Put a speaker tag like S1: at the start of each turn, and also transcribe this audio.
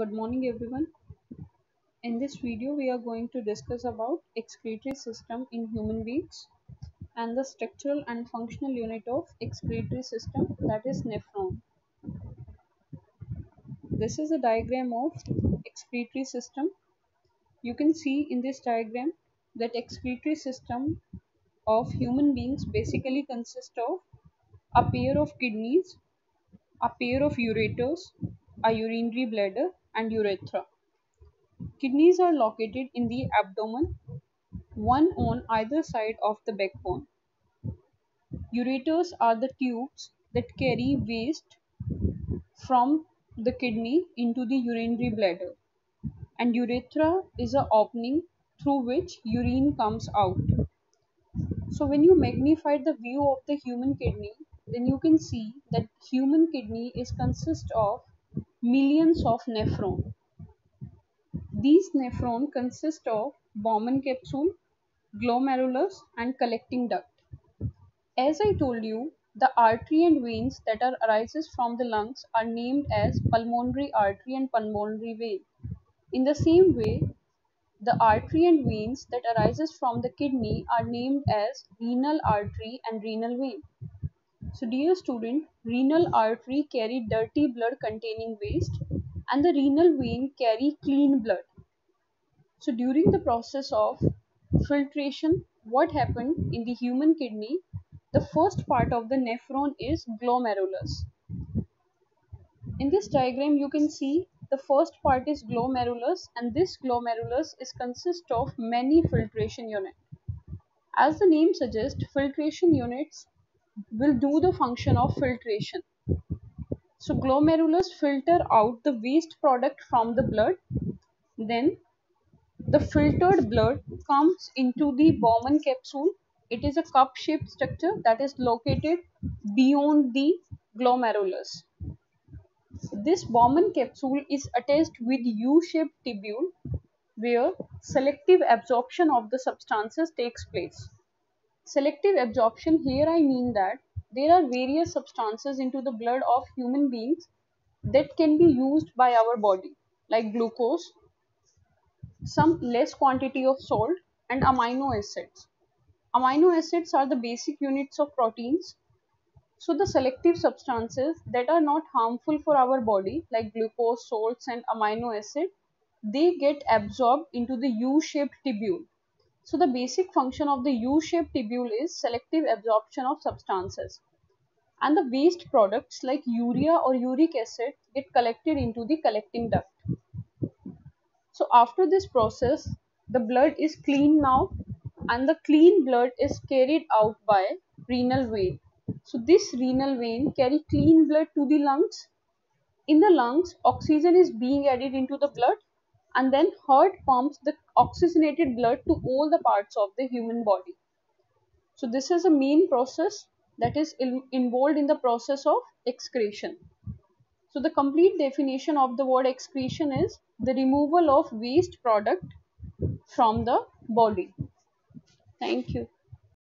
S1: Good morning everyone. In this video we are going to discuss about excretory system in human beings and the structural and functional unit of excretory system that is nephron. This is a diagram of excretory system. You can see in this diagram that excretory system of human beings basically consists of a pair of kidneys, a pair of ureters, a urinary bladder and urethra. Kidneys are located in the abdomen, one on either side of the backbone. Ureters are the tubes that carry waste from the kidney into the urinary bladder and urethra is an opening through which urine comes out. So when you magnify the view of the human kidney, then you can see that human kidney is consist of millions of nephron. These nephron consist of Bowman capsule, glomerulus and collecting duct. As I told you, the artery and veins that are arises from the lungs are named as pulmonary artery and pulmonary vein. In the same way, the artery and veins that arises from the kidney are named as renal artery and renal vein. So dear student, renal artery carry dirty blood containing waste and the renal vein carry clean blood. So during the process of filtration, what happened in the human kidney, the first part of the nephron is glomerulus. In this diagram, you can see the first part is glomerulus and this glomerulus is consist of many filtration units. As the name suggests, filtration units will do the function of filtration. So glomerulus filter out the waste product from the blood. Then the filtered blood comes into the Bowman capsule. It is a cup shaped structure that is located beyond the glomerulus. This Bowman capsule is attached with U-shaped tubule where selective absorption of the substances takes place. Selective absorption here I mean that there are various substances into the blood of human beings that can be used by our body like glucose, some less quantity of salt and amino acids. Amino acids are the basic units of proteins. So the selective substances that are not harmful for our body like glucose, salts and amino acid, they get absorbed into the U-shaped tubule so the basic function of the U-shaped tubule is selective absorption of substances. And the waste products like urea or uric acid get collected into the collecting duct. So after this process, the blood is clean now and the clean blood is carried out by renal vein. So this renal vein carry clean blood to the lungs. In the lungs, oxygen is being added into the blood and then heart pumps the oxygenated blood to all the parts of the human body. So this is a main process that is involved in the process of excretion. So the complete definition of the word excretion is the removal of waste product from the body. Thank you.